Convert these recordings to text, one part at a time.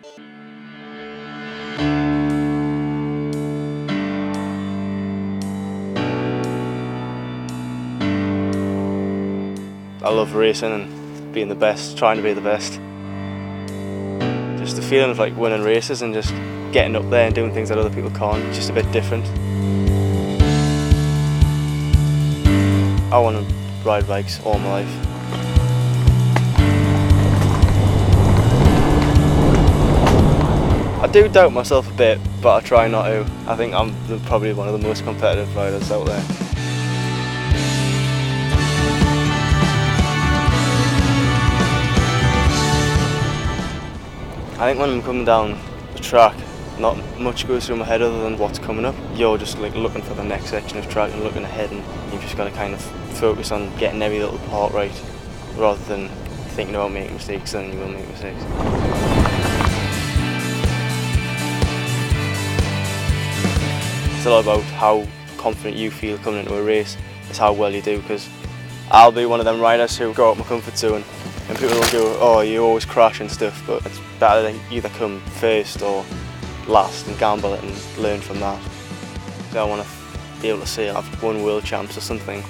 I love racing and being the best, trying to be the best. Just the feeling of like winning races and just getting up there and doing things that other people can't, just a bit different. I want to ride bikes all my life. Do doubt myself a bit, but I try not to. I think I'm the, probably one of the most competitive riders out there. I think when I'm coming down the track, not much goes through my head other than what's coming up. You're just like looking for the next section of track and looking ahead, and you've just got to kind of focus on getting every little part right, rather than thinking about making mistakes. Then you will make mistakes. It's a lot about how confident you feel coming into a race. It's how well you do because I'll be one of them riders who go out my comfort zone and people will go, oh, you always crash and stuff, but it's better to either come first or last and gamble it and learn from that. So I want to be able to say I've won world champs or something,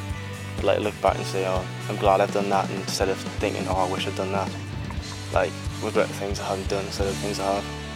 I'd like look back and say, oh, I'm glad I've done that instead of thinking, oh, I wish I'd done that. Like, regret the things I haven't done instead of the things I have.